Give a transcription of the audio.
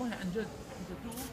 والله عن جد انت تشوف